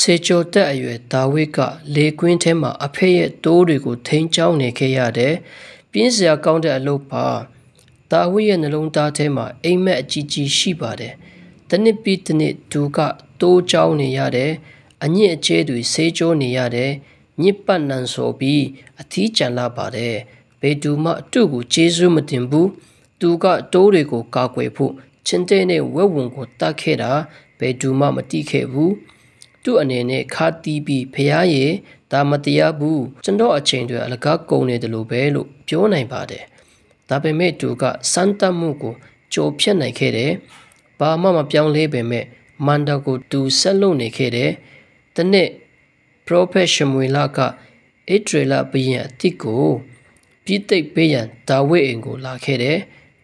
စေကျော်တက်အရွယ်ဒါဝိဒ်ကလေကွင်းထဲမှာအဖေရဲ့တိုးတွေကိုထိန်းချောင်းနေခဲ့ရတယ်။ပြင်းစရာကောင်းတဲ့အလုပ်ပါ။ဒါဝိဒ်ရဲ့နှလုံးသားထဲမှာအိမ်မက်အကြီးကြီးရှိပါတယ်။တနစ်ပြီးတနစ်သူကတိုးချောင်းနေရတယ်။အညစ်အကြေးတွေဆေးကြောနေရတယ်။ညစ်ပတ်နံဆိုပြီးအသီးကြံလာပါတယ်။ဘေတူမအတုကိုကျေးဇူးမတင်ဘူး။သူကတိုးတွေကိုကာကွယ်ဖို့ချင်းတဲ့နဲ့ဝက်ဝံကိုတတ်ခဲ့တာဘယ်သူမှမတိခဲ့ဘူး သူ့အနေနဲ့ခါတီးပြီးဖះရဲ့ဒါမတရားဘူးကျွန်တော်အချိန်တွေအလကားကုန်နေတယ်လို့ပဲလို့ပြောနိုင်ပါတယ်ဒါပေမဲ့သူကစမ်းတတ်မှုကိုကြိုဖြတ်နိုင်ခဲ့တယ်ဘာမှမပြောင်းလဲပေမဲ့မန္တကိုသူဆက်လုပ်နေခဲ့တယ်တနေ့ professional လာကဣဒရလဘယင်အတိကိုပြစ်သိပ်ပေးရန်ဒါဝိအိမ်ကိုလာခဲ့တယ်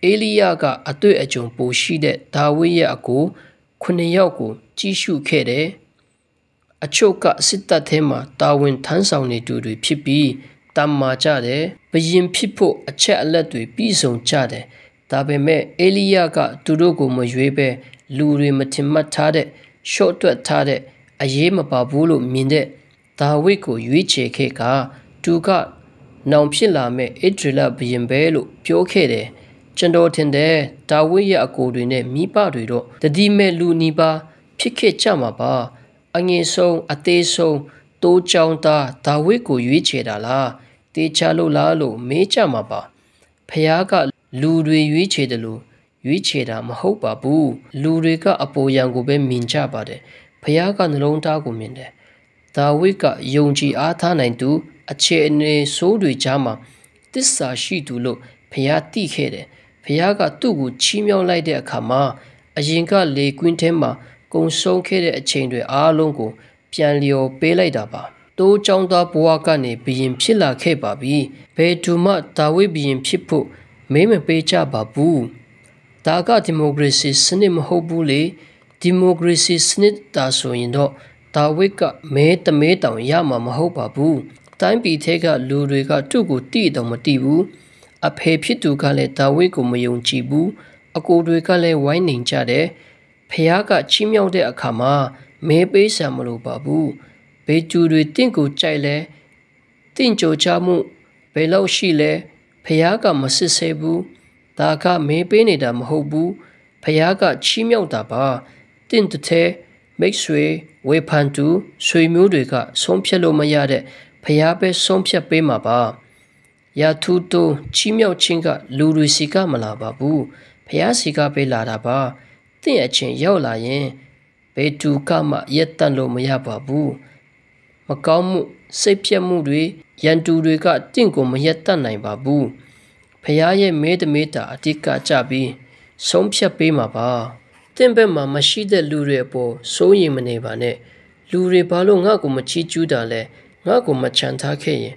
အေလိယကအတွေ့အကြုံပိုရှိတဲ့ဒါဝိရဲ့အကိုခုနှစ်ယောက်ကိုကြီးစုခဲ့တယ် အချို့ကစစ်တပ်ထဲမှာတာဝန်ထမ်းဆောင်နေသူတွေဖြစ်ပြီးတမ်းမာကြတယ်ဘယင်ဖြစ်ဖို့အချက်အလက်တွေပြီးဆုံးကြတယ်ဒါပေမဲ့အေလိယကသူတို့ကိုမရွေးပဲလူတွေမထင်မှတ်ထားတဲ့ရှော့တွက်ထားတဲ့အရေးမပါဘူးလို့မြင်တဲ့ဒါဝိဒ်ကိုရွေးချယ်ခဲ့ကသူကနောင်ဖြစ်လာမဲ့ဣဒရလဘယင်ပဲလို့ပြောခဲ့တယ်ကျွန်တော်ထင်တယ်ဒါဝိဒ်ရဲ့အကိုတွေနဲ့မိဘတွေတော့တတိမဲ့လူနီးပါးဖြစ်ခဲ့ကြမှာပါ အငယ်ဆုံးအသေးဆုံးတိုးချောင်းသားဒါဝိဒ်ကိုရွေးချယ်တာလားတေချလို့လားလို့မေးကြမှာပါဖះကလူတွေရွေးချယ်တယ်လို့ရွေးချယ်တာမဟုတ်ပါဘူးလူတွေကအပေါ်ယံကိုပဲမြင်ကြပါတယ်ဖះကနှလုံးသားကိုမြင်တယ်ဒါဝိဒ်ကယုံကြည်အားထားနိုင်သူအခြေအနေဆိုးတွေကြားမှာတစ္ဆာရှိသူလို့ဖះတိခဲ့တယ်ဖះကသူ့ကိုချီးမြှောက်လိုက်တဲ့အခါမှာအရင်ကလေကွင်းထဲမှာ ကုံဆုံးခဲ့တဲ့အချိန်တွေအားလုံးကို ပြန်လျော်ပေးလိုက်တာပါတိုးချောင်းသားဘဝကနေဘရင်ဖြစ်လာခဲ့ပါပြီဘယ်သူမှဒါဝိဘရင်ဖြစ်ဖို့မေးမပေးကြပါဘူးဒါကဒီမိုကရေစီစနစ်မဟုတ်ဘူးလေဒီမိုကရေစီစနစ်တာဆိုရင်တော့ဒါဝိကမဲတမဲတောင်ရမှာမဟုတ်ပါဘူးတိုင်းပြည်ထဲကလူတွေကသူ့ကိုတိတော့မတိဘူးအဖေဖြစ်သူကလည်းဒါဝိကိုမယုံကြည်ဘူးအကိုတွေကလည်းဝိုင်းနေကြတယ် ဖះကချီးမြှောက်တဲ့အခါမှာမဲပေးဆံမလို့ပါဘူးဘေကျူတွေတင့်ကိုကြိုက်လဲတင့်ကြိုချမှုဘယ်လောက်ရှိလဲဖះကမစစ်ဆေးဘူးဒါကမဲပေးနေတာမဟုတ်ဘူးဖះကချီးမြှောက်တာပါတင့်တဲ့မိတ်ဆွေဝေဖန်သူဆွေမျိုးတွေကဆုံးဖြတ်လို့မရတဲ့ဖះပဲဆုံးဖြတ်ပေးမှာပါရာထူးတိုးချီးမြှောက်ခြင်းကလူတွေစီကမလာပါဘူးဖះစီကပဲလာတာပါ တင့်အချင်းရောက်လာရင်ဘယ်သူကမှရက်တန့်လို့မရပါဘူးမကောင်းမှုစိတ်ပြတ်မှုတွေရန်သူတွေကတင့်ကိုမရက်တန့်နိုင်ပါဘူးဖះရဲ့မဲတမဲတာအတိတ်ကကြပြီးဆုံးဖြတ်ပေးမှာပါတင့်ဘက်မှာမရှိတဲ့လူတွေအပေါ်စိုးရိမ်မနေပါနဲ့လူတွေဘာလို့ငါ့ကိုမချီးကျူးတာလဲငါ့ကိုမချန်ထားခဲ့ရင်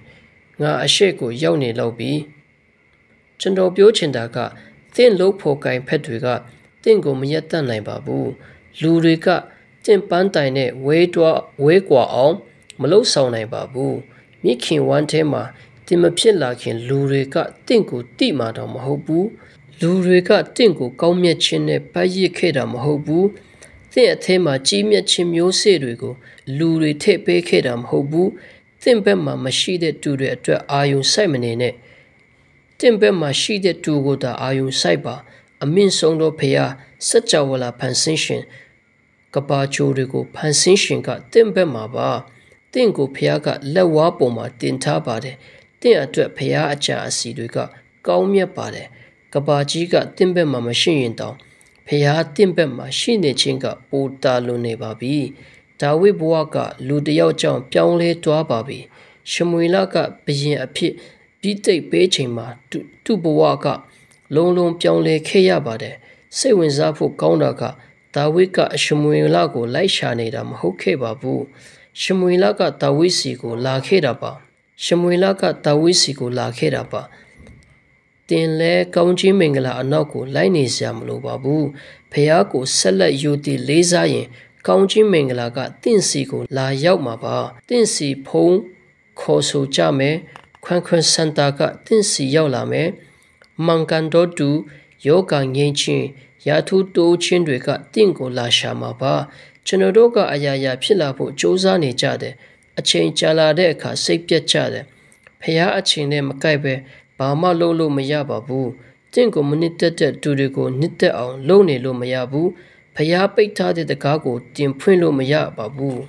ငါအရှိတ်ကိုရောက်နေလောက်ပြီကျွန်တော်ပြောချင်တာကသင်လို့ဖို့ကင်ဖက်တွေကတ င့်ကိုမရက်တတ်နိုင်ပါဘူးလူတွေကတင့်ပန်းတိုင်နဲ့ဝဲတွားဝဲကွာအောင် မလုံဆောင်နိုင်ပါဘူးမိခင်ဝမ်းထဲမှာတင်မဖြစ်လာခင် လူတွေကတင့်ကိုတိမာတော့မဟုတ်ဘူးလူတွေကတင့်ကိုကောင်းမြတ်ခြင်းနဲ့ပတ်ရစ်ခဲ့တာမဟုတ်ဘူးသင်အထဲမှာကြီးမြတ်ခြင်းမျိုးစေ့တွေကို လူတွေထည့်ပေးခဲ့တာမဟုတ်ဘူးသင်ဘက်မှာမရှိတဲ့သူတွေအတွက်အာယုံစိုက်မနေနဲ့တင့်ဘက်မှာရှိတဲ့သူကိုသာအာယုံစိုက်ပါ အမင်းဆုံးသောဖရာစัจ java လာဖန်ဆင်းရှင်ကပါချိုတွေကိုဖန်ဆင်းရှင်ကတင့်ဘက်မှာပါတင့်ကိုဖရာကလက်ဝါးပေါ်မှာတင်ထားပါတယ်တင့်အတွက်ဖရာအကြအစီတွေက ကောင်းမြတ်ပါတယ်ကပါကြီးကတင့်ဘက်မှာမရှိရင်တောင်ဖရာတင့်ဘက်မှာရှိနေခြင်းကပိုတာလွန်နေပါပြီဒါဝိဘဝကလူတယောက်ကြောင့်ပြောင်းလဲသွားပါပြီရှမွေလကဘရင်အဖြစ်ပြီးတိတ်ပေးချိန်မှာသူ့ဘဝက လုံးလုံးပြောင်းလဲခဲ့ရပါတယ်စိတ်ဝင်စားဖို့ကောင်းတာကဒါဝိဒ်ကအရှမွေလကိုလိုက်ရှာနေတာမဟုတ်ခဲ့ပါဘူးရှမွေလကဒါဝိဒ်စီကိုလာခဲ့တာပါရှမွေလကဒါဝိဒ်စီကိုလာခဲ့တာပါတင်လဲကောင်းချင်းမင်္ဂလာအနောက်ကိုလိုက်နေစရာမလိုပါဘူးဖះကိုဆက်လက်ယူတည်လေးစားရင် ကောင်းချင်းမင်္ဂလာကတင့်စီကိုလာရောက်မှာပါတင့်စီဖုံးခေါ်ဆိုကြမယ်ခွန်ခွန်စန်တာကတင့်စီရောက်လာမယ် မန်ကန်တော်တူယောဂငိမ့်ချင်းရာထူးတိုးချင်းတွေကတင့်ကိုလာရှာမှာပါကျွန်တော်တို့ကအရာရာဖြစ်လာဖို့စ조사နေကြတယ်အချိန်ကြာလာတဲ့အခါစိတ်ပြတ်ကြတယ်ဖះအချိန်နဲ့မကိုက်ပဲဘာမှလုပ်လို့မရပါဘူးတင့်ကိုမနစ်သက်တဲ့သူတွေကိုနစ်သက်အောင်လုပ်နေလို့မရဘူးဖះပိတ်ထားတဲ့တကားကိုတင်ဖွင့်လို့မရပါဘူး